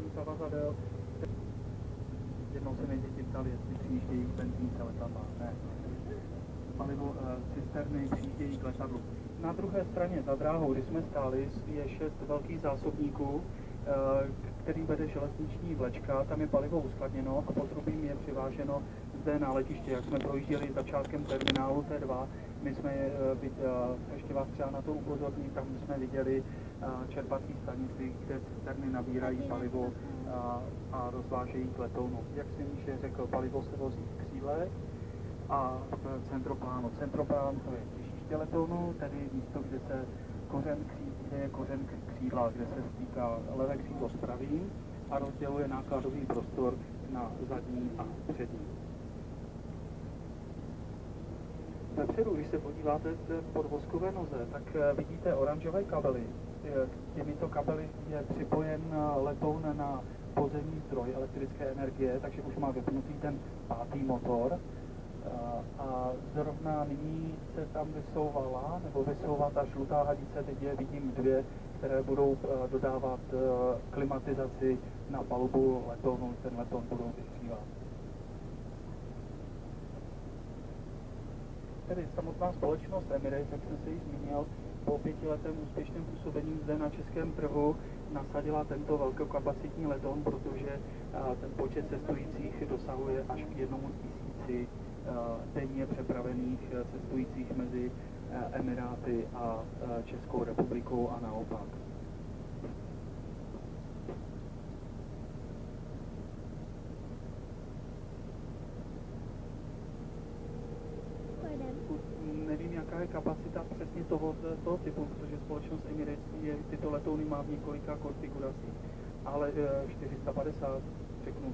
využívání zavazadel. Jednou se mě děti ptali, jestli přijíždějí benzín se letadla. Ne. Palivo eh, cisterny přijíždějí k letadlu. Na druhé straně za dráhou, kdy jsme stáli, je šest velkých zásobníků, eh, který vede železniční vlečka, tam je palivo uskladněno a potrubím je přiváženo zde na letiště, jak jsme projížděli začátkem terminálu T2, my jsme, byť, ještě vás třeba na to upozorním, tam jsme viděli čerpací stanici, kde cisterny nabírají palivo a rozvážejí k letounu. Jak jsem již řekl, palivo se vozí v kříle a v centroplánu. Centroplán to je těžiště letounu, tedy místo, kde se kořen, kde je kořen křídla, kde se stýká levé křídlo s pravým a rozděluje nákladový prostor na zadní a přední. Vepředu, když se podíváte v podvozkové noze, tak eh, vidíte oranžové kabely. Těmito kabely je připojen eh, letoun na pozemní zdroj elektrické energie, takže už má vypnutý ten pátý motor. Eh, a zrovna nyní se tam vysouvala, nebo vysouvá ta žlutá hadice, teď je vidím dvě, které budou dodávat klimatizaci na palubu letounu, ten letoun budou vyhřívat. Tedy samotná společnost Emirates, jak jsem se již zmínil, po pětiletém úspěšném působení zde na českém trhu nasadila tento velkokapacitní letoun, protože ten počet cestujících dosahuje až k jednomu tisíci denně přepravených cestujících mezi Emiráty a Českou republikou a naopak. Jaká je kapacita přesně toho, toho typu, protože společnost Emirates je, tyto letouny má v několika konfiguracích, ale 450, eh, řeknu,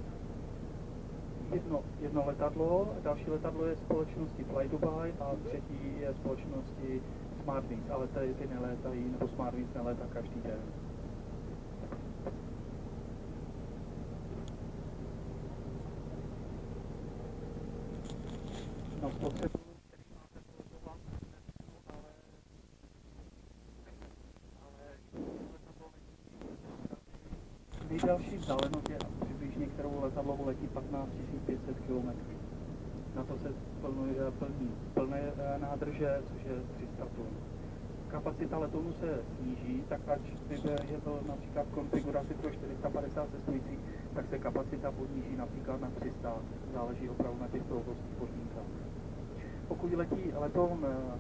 jedno, jedno letadlo, další letadlo je společnosti Fly Dubai a třetí je společnosti Smartwings, ale ty, ty nelétají, nebo Smartwings nelétá každý den. No, spotřebu Nejdelší vzdálenost je přibližně, kterou letadlo letí 15 500 km. Na to se plný, plní plné eh, nádrže, což je 300 tun. Kapacita letounu se sníží, tak ať je to například konfiguraci pro 450 cestujících, tak se kapacita podníží například na 300, záleží opravdu na těch provozních podmínkách. Pokud letí letoun, eh,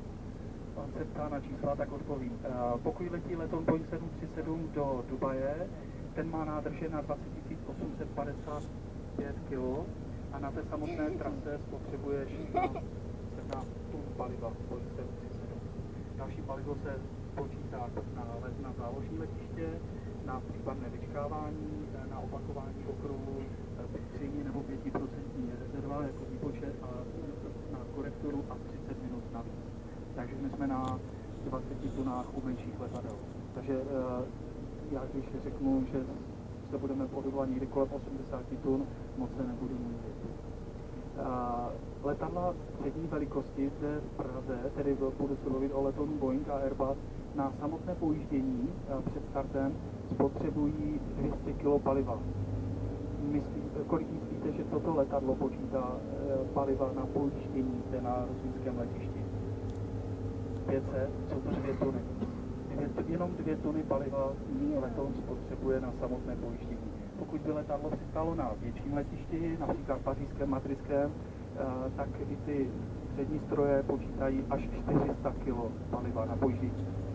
pan se ptá na čísla, tak odpovím. Eh, pokud letí letoun Boeing 737 do Dubaje, ten má nádrže na 20 855 kg a na té samotné trase spotřebuje 17 tun paliva. Další palivo se počítá na let na záložní letiště, na případné vyčkávání, na opakování okruhu 3 nebo 5% rezerva jako výpočet a na korekturu a 30 minut navíc. Takže my jsme na 20 tunách u menších letadel. Takže eh, já když řeknu, že se budeme pohybovat někdy kolem 80 tun, moc se nebudu mluvit. Letadla střední velikosti zde v Praze, tedy budu se mluvit o letonu Boeing a Airbus, na samotné pojíždění před startem spotřebují 200 kg paliva. Myslí, kolik myslíte, že toto letadlo počítá e, paliva na pojíždění zde na rozvínském letišti? 500, jsou to 2 tuny jenom dvě tuny paliva letoun spotřebuje na samotné pojištění. Pokud by letadlo přistálo na větším letišti, například pařížském, madridském, eh, tak i ty přední stroje počítají až 400 kg paliva na pojištění.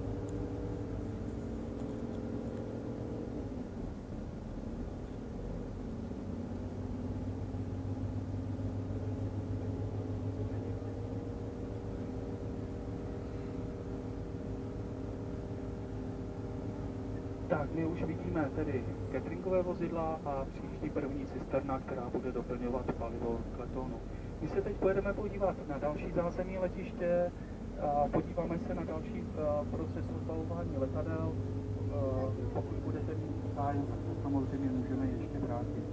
Tak, my už vidíme tedy cateringové vozidla a přijíždí první cisterna, která bude doplňovat palivo k letounu. My se teď pojedeme podívat na další zázemí letiště, a podíváme se na další proces odbalování letadel. Pokud budete mít zájem, tak to samozřejmě můžeme ještě vrátit.